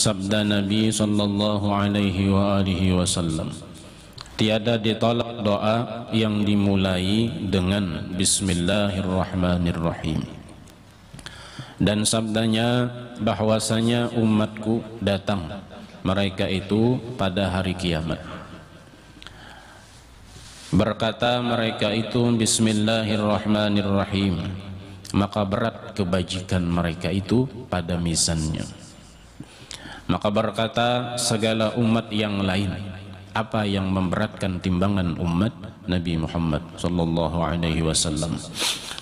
Sabda Nabi sallallahu alaihi wa alihi wasallam. Tiada ditolak doa yang dimulai dengan Bismillahirrahmanirrahim. Dan sabdanya bahwasanya umatku datang. Mereka itu pada hari kiamat. Berkata mereka itu Bismillahirrahmanirrahim. Maka berat kebajikan mereka itu pada mizannya maka berkata segala umat yang lain apa yang memberatkan timbangan umat Nabi Muhammad sallallahu alaihi wasallam?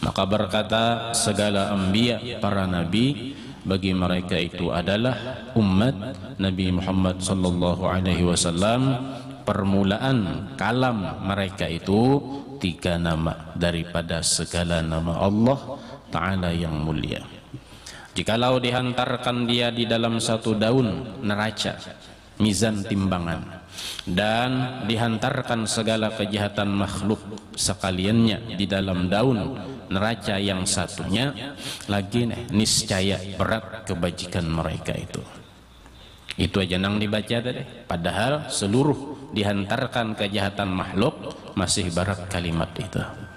Maka berkata segala anbiya para nabi bagi mereka itu adalah umat Nabi Muhammad sallallahu alaihi wasallam. Permulaan kalam mereka itu tiga nama daripada segala nama Allah taala yang mulia Jikalau dihantarkan dia di dalam satu daun neraca, mizan timbangan, dan dihantarkan segala kejahatan makhluk sekaliannya di dalam daun neraca yang satunya, lagi niscaya berat kebajikan mereka itu. Itu aja nang dibaca tadi. Padahal seluruh dihantarkan kejahatan makhluk masih berat kalimat itu.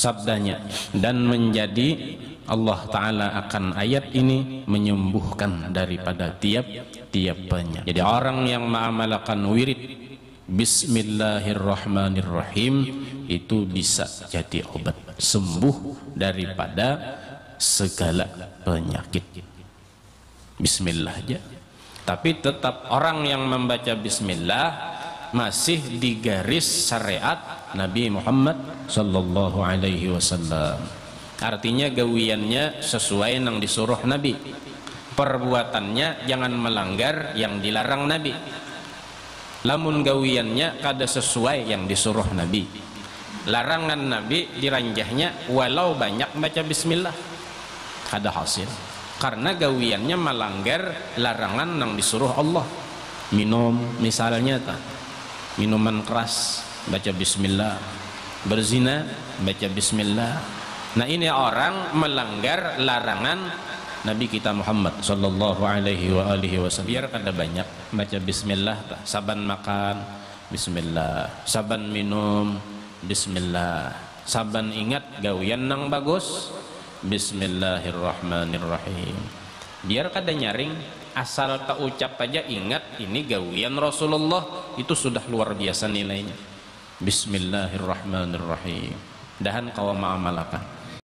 Sabdanya dan menjadi Allah Ta'ala akan ayat ini menyembuhkan daripada tiap-tiap penyakit jadi orang yang mengamalkan wirid Bismillahirrahmanirrahim itu bisa jadi obat sembuh daripada segala penyakit. Bismillah aja. Tapi tetap orang yang membaca Bismillah masih di garis syariat Nabi Muhammad sallallahu alaihi wasallam. Artinya gawiannya sesuai yang disuruh Nabi. Perbuatannya jangan melanggar yang dilarang Nabi. Lamun gawiannya kada sesuai yang disuruh Nabi. Larangan Nabi diranjahnya walau banyak baca bismillah. Ada hasil. Karena gawiannya melanggar larangan yang disuruh Allah. Minum misalnya tak minuman keras baca bismillah. Berzina baca bismillah. Nah ini orang melanggar larangan Nabi kita Muhammad sallallahu alaihi wa alihi wasallam. Biar kada banyak baca bismillah saban makan bismillah, saban minum bismillah, saban ingat gawian nang bagus bismillahirrahmanirrahim. Biar kada nyaring asal tak ucap aja ingat ini gawian Rasulullah itu sudah luar biasa nilainya. Bismillahirrahmanirrahim. Dahan kau ma'amalakan